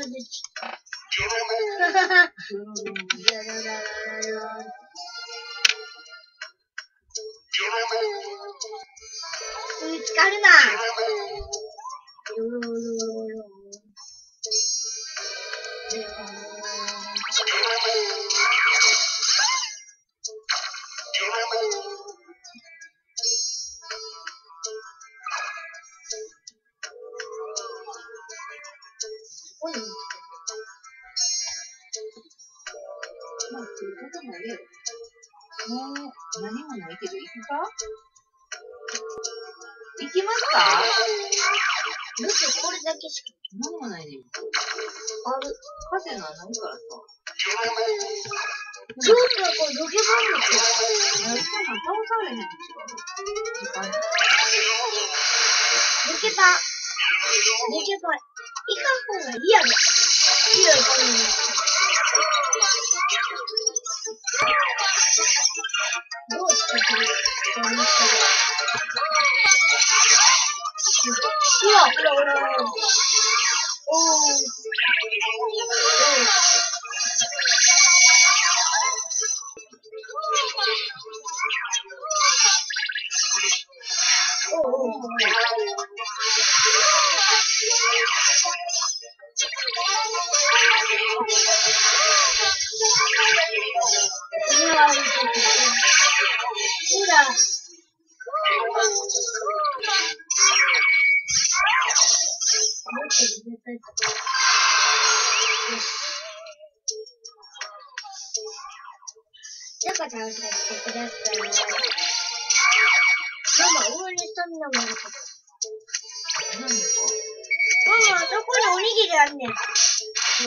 の術。見つかるな。もう、何もないけど、行くか？行きますか？よくこれだけしか何もないねん。ある。風のはないからさ？ちょっとこれ、ロケバンドって。あれ、そんなん倒されへんでしケバン。ロケバン。行かん方がいいやろ。いいよ、こんうだから倒してください。ママ、上にスタミナもあるけど。何かママ、そこにおにぎりあんねん。こ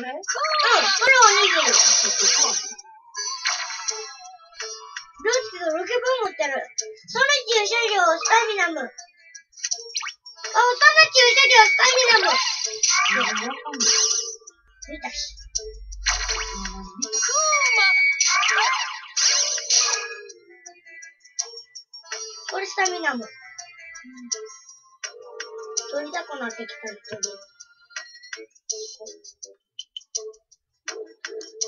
れ。うん、これ。おにぎり。どうちょっとか。してロケバン持ってる。その駐車場、スタミナム。あ、その駐車場、スタミナム。見たし。ナム。取りたくなってきたけど。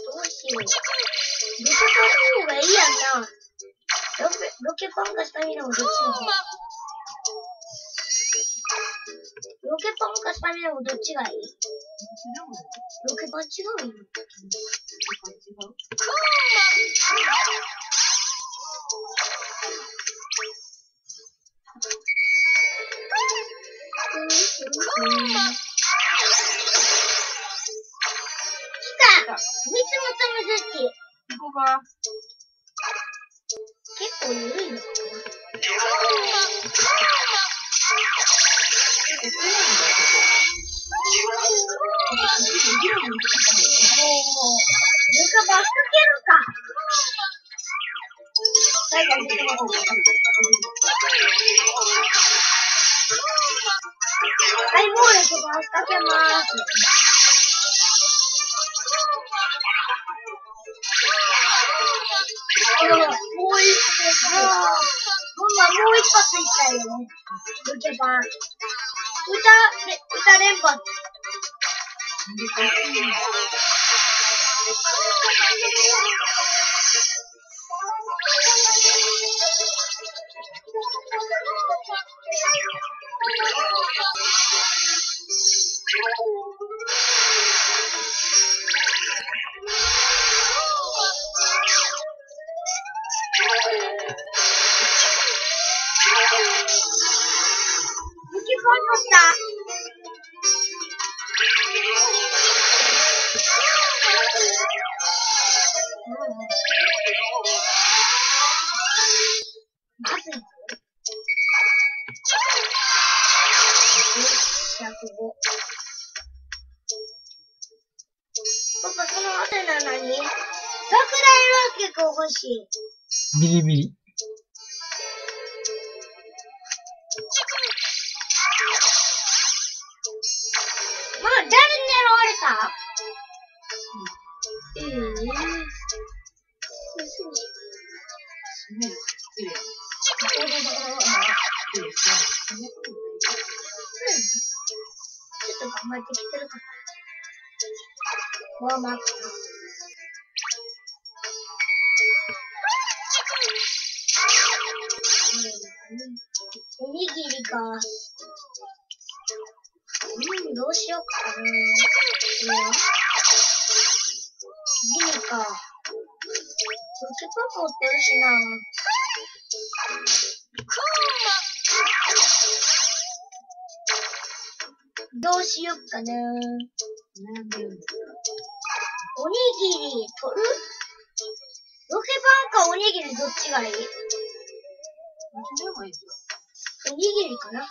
どうしよう。ロケパンの方がいいやんな。ロケ、ロケパンかスタミナムどっちの方ロケパンかスタミナムどっちがいい？ロケパン違うよ。違う？が、結構緩いのかなもう、バスけるか。最後にルカバスはい、もうルカバスかけます。う一発いったよ。ルケバン。歌、ね歌連発。パパ、その汗なのに拡大ロケが欲しい。ビリビリ。まあ、誰に狙われた？ええ閉ってきてるか。ら。は待つ。おにぎりか。うん、どうしようか。な。うん。ギリか。ポケパン持ってるしな。どうしよっかな。悩んで。おにぎり取る？ロケパンかおにぎりどっちがいい？おにぎりかな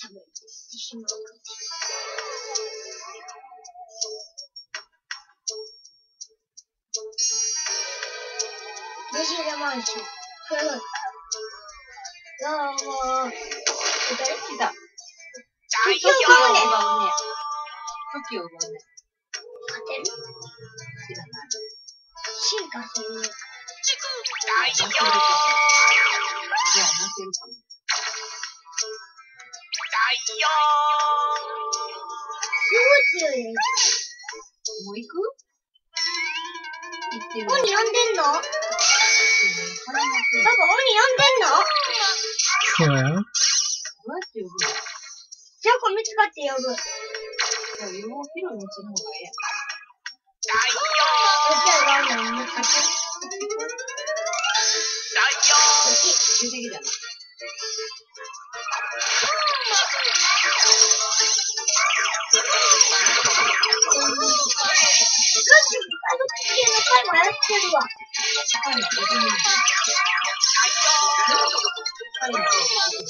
多分、自信がある。レジラマンション。どうも。誰来た。時を奪うね。時を奪うね。勝てる知らない。進化する。負けるかも。いや、負けるかも。すごい強いね。もう行く行ってみる。鬼呼んでんのパパ、鬼呼ん。でん。のそうやん。て呼ぶのじゃあ、こ見つかって呼ぶ。じゃあ、よう広い道の方がええやん。そしたら、ガンガン見つかって。出てきたな。よし、あの時計の回もやってるわ。はい、が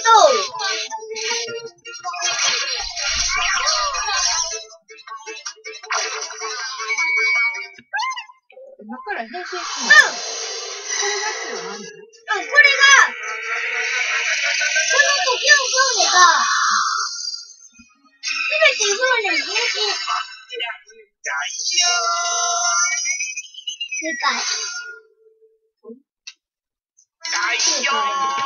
とう。今から変身するのうん。これだっては何なのうん、これが、この時を奪うねが、すべて奪うねに変身。正解。正解。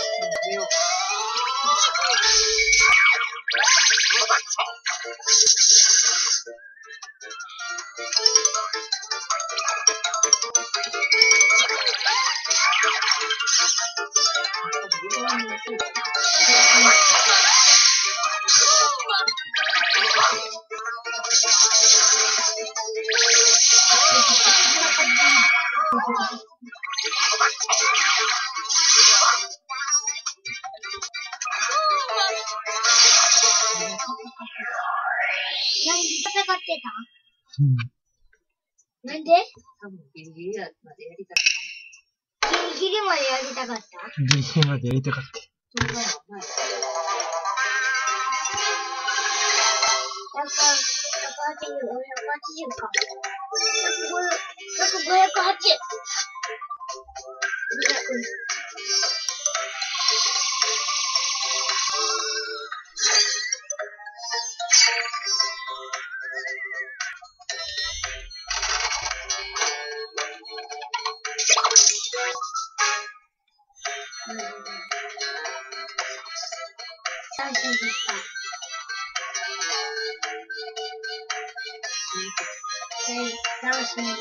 で。いなんで？多分ギリギリまでやりたギリギリまでやりたかった？ギリギリまでやりたかった。そんなのない。100、180、180か。105、100、508。三振で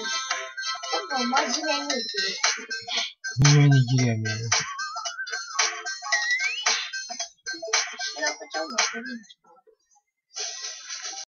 真面目に生きる。微妙に綺麗に見える。白くちゃんもこれ